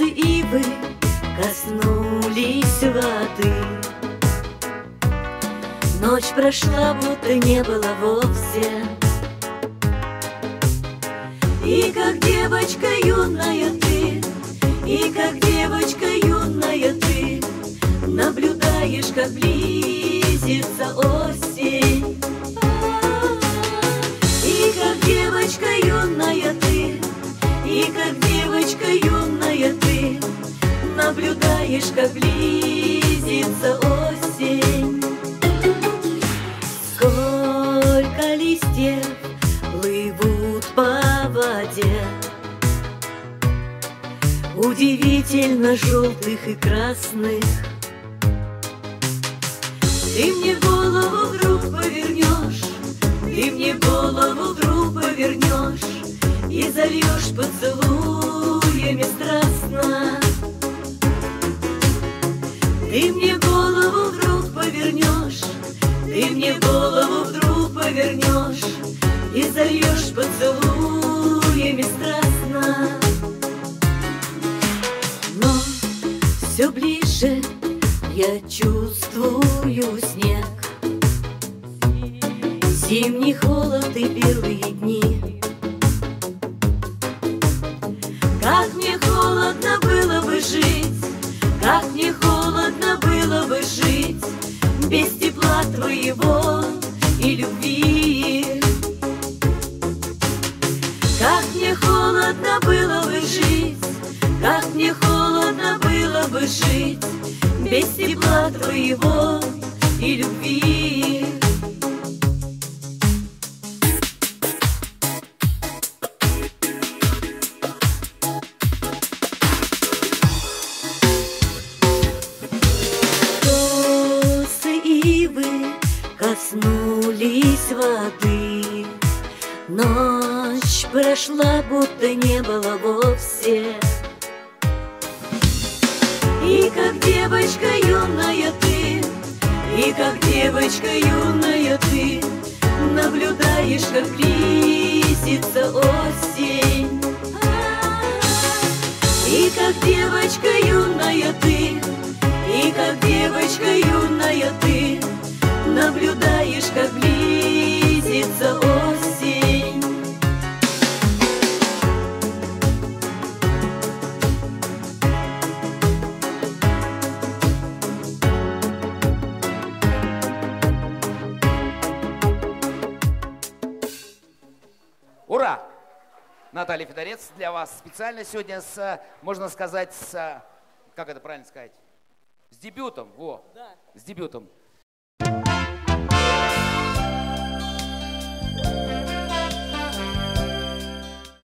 ивы коснулись воды. Ночь прошла, будто не было вовсе. И как девочка юная ты И как девочка юная ты Наблюдаешь, как близится осень Наблюдаешь, как близится осень. Сколько листьев плывут по воде. Удивительно желтых и красных. Ты мне голову вдруг повернешь Ты мне голову вдруг повернешь И зальешь поцелуями Ты мне голову вдруг повернешь Ты мне голову вдруг повернешь И зальешь поцелуями страстно. Но все ближе я чувствую снег. Зимний холод и белые дни. Как мне холодно было бы жить Как Без тепла твоего и любви. Как мне холодно было бы жить Как мне холодно было бы жить Без тепла твоего и любви коснулись воды. Ночь прошла, будто не было вовсе. И как девочка юная ты И как девочка юная ты Наблюдаешь, как близится Ура! Наталья Федорец для вас специально сегодня с, можно сказать, с, как это правильно сказать, с дебютом, во, с дебютом.